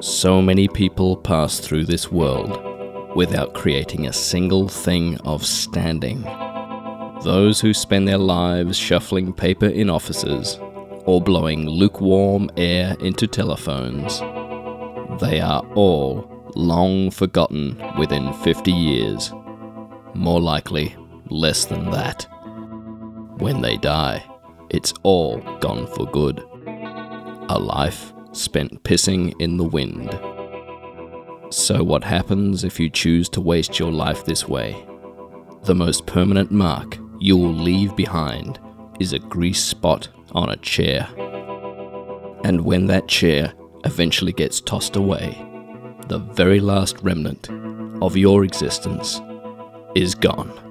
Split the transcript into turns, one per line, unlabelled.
So many people pass through this world without creating a single thing of standing. Those who spend their lives shuffling paper in offices or blowing lukewarm air into telephones, they are all long forgotten within 50 years. More likely, less than that. When they die, it's all gone for good. A life spent pissing in the wind. So, what happens if you choose to waste your life this way? The most permanent mark you will leave behind is a grease spot on a chair. And when that chair eventually gets tossed away, the very last remnant of your existence is gone.